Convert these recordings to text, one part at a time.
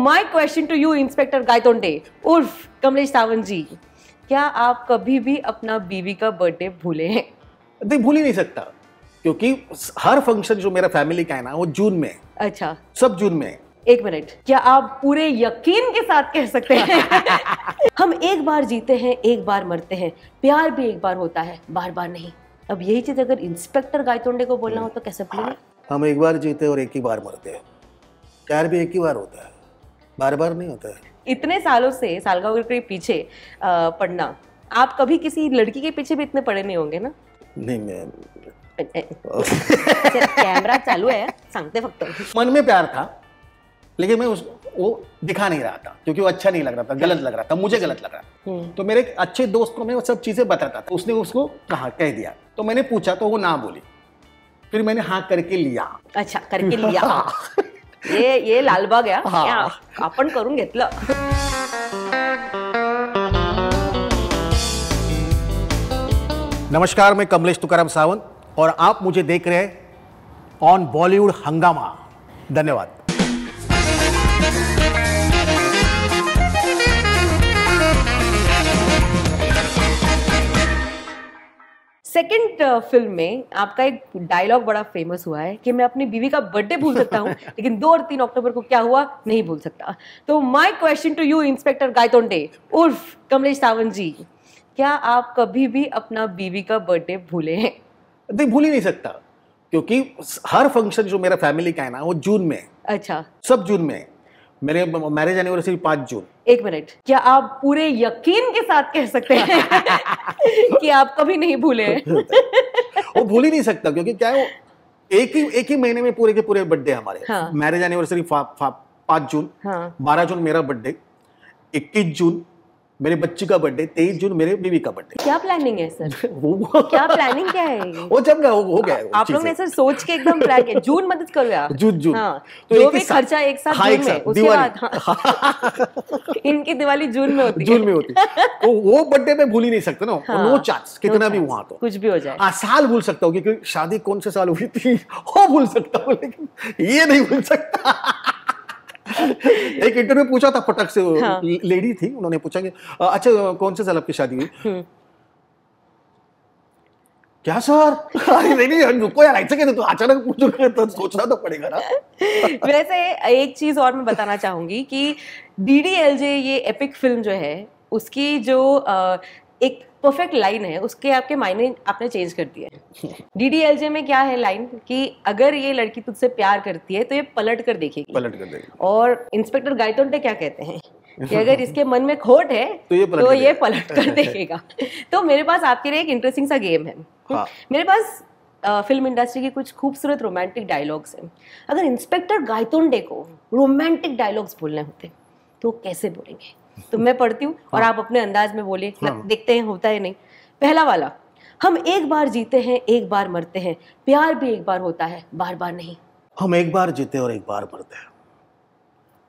My question to you inspector Gaitonde उर्फ़ Kamlesh Sawant ji क्या आप कभी भी अपना बीवी का बर्थडे भूले हैं? नहीं भूल ही नहीं सकता क्योंकि हर फ़ंक्शन जो मेरा फैमिली का है ना वो जून में अच्छा। सब जून में एक मिनट क्या आप पूरे यकीन के साथ कह सकते हैं? हम एक बार जीते हैं एक बार मरते हैं प्यार भी एक बार होता है बार बार नहीं। अब यही चीज़ अगर इंस्पेक्टर गायतोंडे को बोलना हो तो कैसे बोलेंगे हम एक बार जीते और एक ही बार मरते हैं। प्यार भी एक ही बार होता है। बार बार नहीं होता है। इतने सालों से सालगांव के पीछे पढ़ना आप कभी किसी लड़की के पीछे भी इतने पड़े नहीं होंगे ना? नहीं मैं कॅमेरा चालू आहे सांगते फक्त मन में प्यार था लेकिन मैं उस वो दिखा नहीं रहा था क्योंकि वो अच्छा नहीं लग रहा था गलत लग रहा था मुझे गलत लग रहा था। हम्म, तो मेरे एक अच्छे दोस्त को मैं वो सब चीज़ें बताता था उसने उसको कहा कह दिया। तो मैंने पूछा तो वो ना बोली। फिर मैंने हाँ करके लिया। अच्छा करके लिया। ये ये लालबाग या हा. हा. आपण करून घेतलं नमस्कार मैं कमलेश तुकाराम सावंत और आप मुझे देख रहे हैं ऑन बॉलीवुड हंगामा धन्यवाद सेकंड फ़िल्म में आपका एक डायलॉग बड़ा फ़ेमस हुआ है कि मैं अपनी बीवी का बर्थडे भूल सकता हूँ लेकिन दो और तीन अक्टूबर को क्या हुआ नहीं भूल सकता। तो my question to you inspector Gaitonde उर्फ़ Kamlesh Sawant ji क्या आप कभी भी अपना बीवी का बर्थडे भूले हैं? नहीं भूल ही नहीं सकता क्योंकि हर फ़ंक्शन जो मेरा फैमिली का है ना वो जून में अच्छा। सब जून में मेरे मैरिज एनिवर्सरी पाँच जून। एक मिनट। क्या आप पूरे यकीन के साथ कह सकते हैं कि आप कभी नहीं भूले? वो भूल ही नहीं सकता क्योंकि क्या है वो एक ही एक ही महीने में पूरे के पूरे बर्थडे हमारे। हाँ। मैरिज एनिवर्सरी पाँच जून। हाँ। बारह जून मेरा बर्थडे इक्कीस जून मेरे बच्ची का बर्थडे तेईस जून मेरे बीवी का बर्थडे क्या प्लानिंग है सर वो क्या प्लानिंग क्या है वो जब गया, हो गया आप लोग ने सर सोच के एकदम प्लान किया। जून मदद करूया जून जून। हाँ तो जो एक भी साथ- खर्चा एक साथ हाँ, जून में उसके बाद। हाँ। इनकी दिवाली जून में होती जून में होती तो वो बर्थडे में भूल ही नहीं सकते ना। हाँ, नो चांस कितना भी वहाँ तो। कुछ भी हो जाए। हाँ साल भूल सकता हूँ क्योंकि शादी कौन से साल हुई थी? वो भूल सकता हूँ लेकिन ये नहीं भूल सकता। एक इंटरव्यू पूछा था फटक से हाँ। लेडी थी उन्होंने पूछा कि अच्छा कौन से साल आपकी शादी हुई हम्म। क्या सर नहीं नहीं रुको यार ऐसे कैसे तो अचानक पूछो तो सोचना तो पड़ेगा ना वैसे एक चीज़ और मैं बताना चाहूँगी कि डी डी एल जे ये एपिक फ़िल्म जो है उसकी जो एक परफेक्ट लाइन है उसके आपके मायने आपने चेंज कर दिए हैं डी डी एल जे में क्या है लाइन कि अगर ये लड़की तुझसे प्यार करती है तो ये पलट कर देखेगी। पलट कर देगा। और इंस्पेक्टर गायतोंडे क्या कहते हैं कि अगर इसके मन में खोट है तो ये पलट तो कर ये देगा। पलट कर देगा तो मेरे पास आपके लिए एक इंटरेस्टिंग सा गेम है। हाँ। मेरे पास अ, फ़िल्म इंडस्ट्री के कुछ खूबसूरत रोमांटिक डायलॉग्स हैं। अगर इंस्पेक्टर गायतोंडे को रोमांटिक डायलॉग्स बोलने होते तो कैसे बोलेंगे? तो मैं पढ़ती हूँ और आप अपने अंदाज में बोले हाँ। देखते हैं होता है नहीं। पहला वाला हम एक बार जीते हैं एक बार मरते हैं। प्यार भी एक बार होता है बार बार नहीं। हम एक बार जीते और एक बार मरते हैं।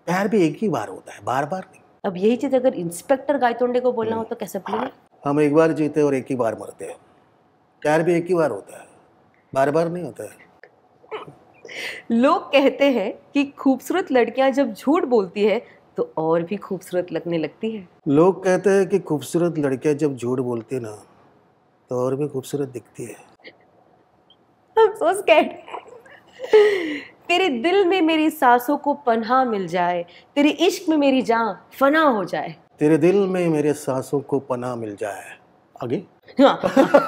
प्यार भी एक ही बार होता है बार बार नहीं। अब यही चीज़ अगर इंस्पेक्टर गायतोंडे को बोलना हो तो कैसे बोलेंगे? हम एक बार जीते और एक ही बार मरते हैं। प्यार भी एक ही बार होता है बार बार नहीं होता है। लोग कहते हैं कि खूबसूरत लड़कियाँ जब झूठ बोलती है तो और भी खूबसूरत लगने लगती है। लोग कहते हैं कि खूबसूरत लड़कियाँ जब झूठ बोलती है ना तो और भी खूबसूरत दिखती है। so तेरे दिल में मेरी सांसों को पनाह मिल जाए तेरे इश्क में मेरी जान फना हो जाए। तेरे दिल में मेरे सांसों को पनाह मिल जाए। आगे? हाँ,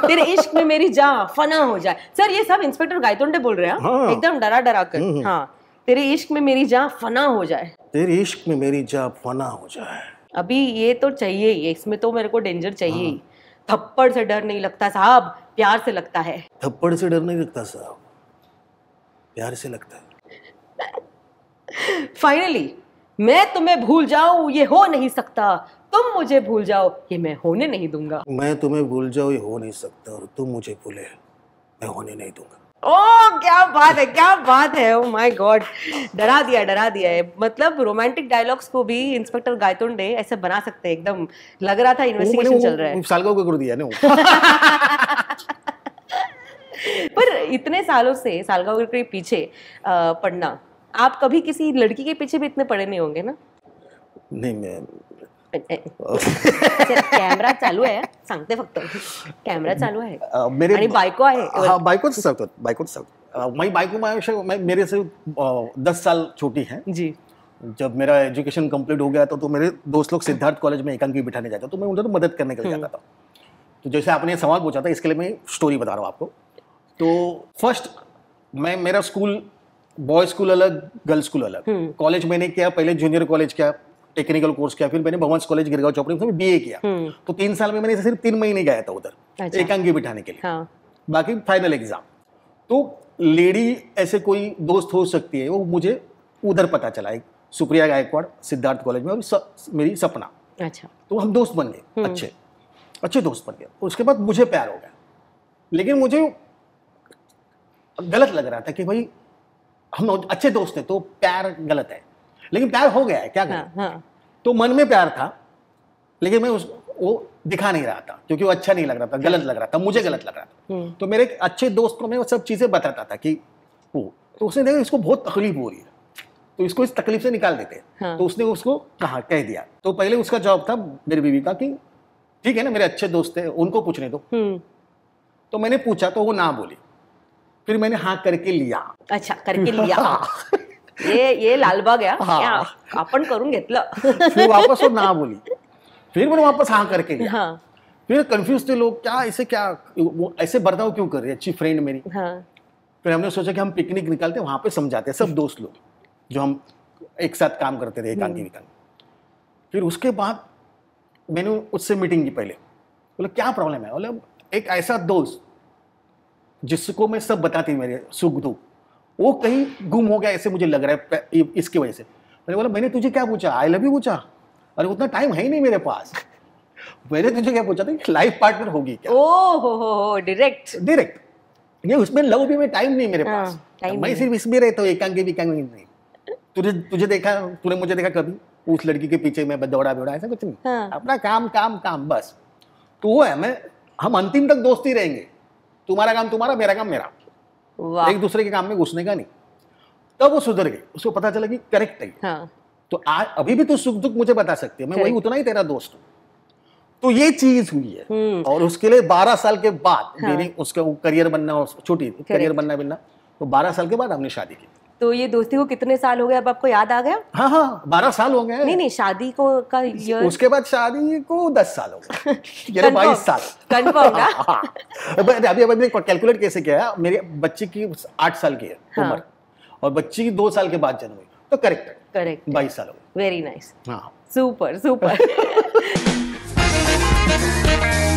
तेरे इश्क में मेरी जान फना हो जाए। सर ये सब इंस्पेक्टर गायतोंडे बोल रहे हैं हाँ? हाँ। एकदम डरा डरा कर हम्म। हाँ। तेरे इश्क में मेरी जान फना हो जाए। तेरे इश्क में मेरी जा फना हो जाए। अभी ये तो चाहिए ही इसमें तो मेरे को डेंजर चाहिए ही। थप्पड़ से डर नहीं लगता साहब प्यार से लगता है। थप्पड़ से डर नहीं लगता साहब प्यार से लगता है। फाइनली मैं तुम्हें भूल जाऊँ ये हो नहीं सकता। तुम मुझे भूल जाओ ये मैं होने नहीं दूँगा। मैं तुम्हें भूल जाऊँ ये हो नहीं सकता और तुम मुझे भूले मैं होने नहीं दूँगा। ओ क्या बात है क्या बात है ओ माय गॉड डरा दिया डरा दिया है। मतलब रोमांटिक डायलॉग्स को भी इंस्पेक्टर गायतोंडे ऐसे बना सकते हैं एकदम लग रहा था इन्वेस्टिगेशन चल रहा है। सालगांव को कर दिया ना पर इतने सालों से सालगांव के पीछे पढ़ना आप कभी किसी लड़की के पीछे भी इतने पड़े नहीं होंगे ना? नहीं मी कॅमेरा चालू आहे सांगते फक्त. कॅमेरा चालू आहे. मेरे आणि बायको आहे. हाँ मैं बाइको मैं मेरे से दस साल छोटी है। जी. जब मेरा एजुकेशन कंप्लीट हो गया तो, तो मेरे दोस्त लोग सिद्धार्थ कॉलेज में एकांकी बिठाने जाते तो मैं उधर मदद करने के लिए जाता था। तो जैसे आपने सवाल पूछा था इसके लिए मैं स्टोरी बता रहा हूँ आपको। तो फ़र्स्ट मैं मेरा स्कूल बॉय स्कूल अलग गर्ल्स स्कूल अलग। कॉलेज मैंने किया पहले जूनियर कॉलेज किया। टेक्निकल कोर्स किया फिर मैंने भवंस कॉलेज गिरगांव चौपड़ी में बी किया। हम्म। तो तीन साल में मैंने सिर्फ़ तीन महीने गया था उधर अच्छा। एकांकी बिठाने के लिए। हाँ। बाकी फाइनल एग्ज़ाम तो लेडी ऐसे कोई दोस्त हो सकती है वो मुझे उधर पता चला एक सुप्रिया गायकवाड़ सिद्धार्थ कॉलेज में और स, मेरी सपना। अच्छा। तो हम दोस्त बन गए अच्छे अच्छे दोस्त बन गए। उसके बाद मुझे प्यार हो गया। लेकिन मुझे गलत लग रहा था कि भाई हम अच्छे दोस्त हैं तो प्यार गलत है। लेकिन प्यार हो गया है क्या करें? हाँ हाँ। तो मन में प्यार था लेकिन मैं उस वो दिखा नहीं रहा था क्योंकि वो अच्छा नहीं लग रहा था गलत लग रहा था मुझे गलत लग रहा था। हम्म। तो मेरे एक अच्छे दोस्त को मैं वो सब चीज़ें बताता था कि वो तो उसने देखा इसको बहुत तकलीफ़ हो रही है तो इसको इस तकलीफ़ से निकाल देते हैं। हाँ। तो उसने उसको कहा कह दिया। तो पहले उसका जॉब था मेरी बीवी का कि ठीक है ना मेरे अच्छे दोस्त है उनको पूछने दो। हम्म। तो मैंने पूछा तो वो ना बोली। फिर मैंने हाँ करके लिया। अच्छा करके लिया। ये ये लालबाग आहे हा. या आपण करून घेतलं. फिर वापस वो ना बोली। फिर मैंने वापस हाँ करके लिया। हाँ। फिर कंफ्यूज थे लोग क्या ऐसे क्या वो ऐसे बर्ताव क्यों कर रही है अच्छी फ्रेंड मेरी? हाँ। फिर हमने सोचा कि हम पिकनिक निकालते हैं वहाँ पे समझाते हैं सब दोस्त लोग जो हम एक साथ काम करते थे एकांकी विकांकी फिर उसके बाद मैंने उससे मीटिंग की पहले। बोला क्या प्रॉब्लम है? बोला एक ऐसा दोस्त जिसको मैं सब बताती मेरे सुख दुख वो कहीं गुम हो गया ऐसे मुझे लग रहा है इसकी वजह से। मैंने बोला मैंने तुझे क्या पूछा? आई लव यू पूछा? अरे उतना टाइम है ही नहीं मेरे पास। मैंने तुझे क्या पूछा? था लाइफ पार्टनर होगी क्या? ओ हो हो डायरेक्ट डायरेक्ट ये उसमें लव भी में टाइम नहीं मेरे हाँ, पास। मैं सिर्फ़ इसमें रहता हूँ एकांगी विकांगी नहीं। तुझे तुझे देखा तूने मुझे देखा कभी? उस लड़की के पीछे मैं दौड़ा दौड़ा ऐसा कुछ नहीं। हाँ। अपना काम काम काम बस। तो वो है मैं हम अंतिम तक दोस्ती रहेंगे। तुम्हारा काम तुम्हारा मेरा काम मेरा। एक दूसरे के काम में घुसने का नहीं। तब वो सुधर गई। उसको पता चला कि करेक्ट है हाँ। तो आज अभी भी तू सुख दुख मुझे बता सकती है। मैं वही उतना ही तेरा दोस्त हूँ। तो ये चीज़ हुई है। हम्म। और उसके लिए 12 साल के बाद हाँ। उसका करियर बनना छोटी करियर बनना बनना तो 12 साल के बाद हमने शादी की। तो ये दोस्ती को कितने साल हो गए? अब आपको याद आ गया? हाँ हाँ 12 साल हो गए। नहीं नहीं शादी को का ईयर उसके बाद शादी को 10 साल हो गए। Confirm. 22 साल ना? हाँ, हाँ। अभी अभी कैलकुलेट कैसे किया है? मेरे बच्चे की आठ साल की है हाँ। उम्र और बच्ची की दो साल के बाद जन्म हुई। तो करेक्ट करेक्ट बाईस साल हो गए। वेरी नाइस हाँ। Super super